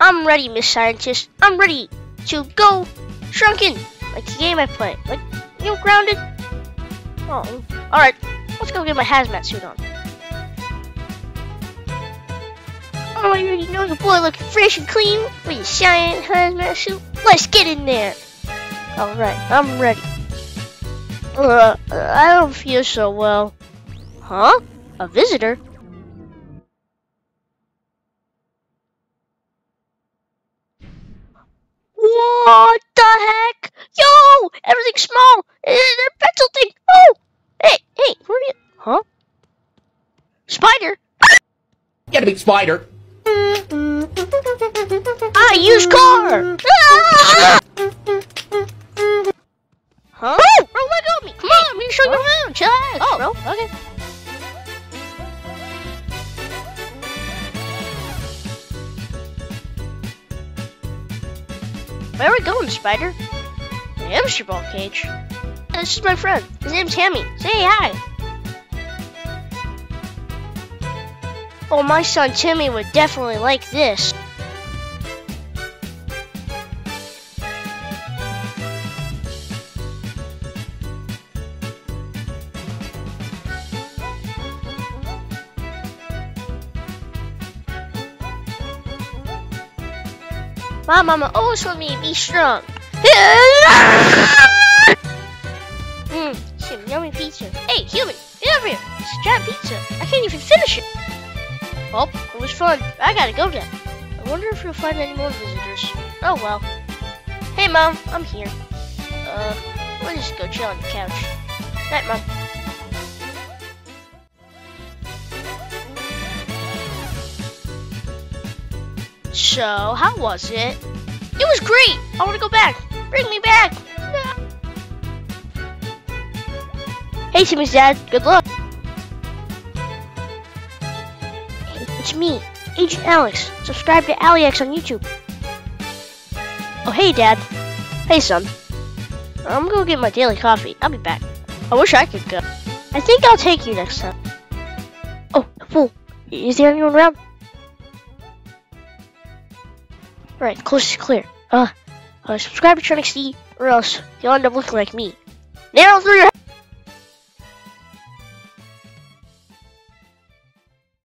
I'm ready, Miss Scientist. I'm ready to go shrunken, like the game I play. Like, you know, grounded. Oh, alright. Let's go get my hazmat suit on. Oh, you already know the boy looking fresh and clean with his giant hazmat suit. Let's get in there. Alright, I'm ready. Uh, I don't feel so well. Huh? A visitor? What the heck? Yo! Everything's small! Eh, They're pencil thing! Oh! Hey, hey, where are you? Huh? Spider? Get a big spider. I use car! Ah! Huh? Oh! Bro, let go of me! Come on, I'm gonna show you around! Chill out, Oh, bro. okay. Where are we going, Spider? The hamster ball cage. Uh, this is my friend. His name's Hammy. Say hi. Oh, my son Timmy would definitely like this. My mama always told me to be strong. Mmm, some yummy pizza. Hey, human, get over here. It's a giant pizza. I can't even finish it. Well, it was fun. I gotta go now. I wonder if we'll find any more visitors. Oh well. Hey, Mom, I'm here. Uh, we'll just go chill on the couch. Night, Mom. So, how was it? It was great! I want to go back! Bring me back! Hey, Timmy's dad. Good luck. Hey, it's me, Agent Alex. Subscribe to AliX on YouTube. Oh, hey, Dad. Hey, son. I'm gonna go get my daily coffee. I'll be back. I wish I could go. I think I'll take you next time. Oh, fool. Is there anyone around? Right, coast is clear. Uh, uh, subscribe to D, or else you'll end up looking like me. Narrow through your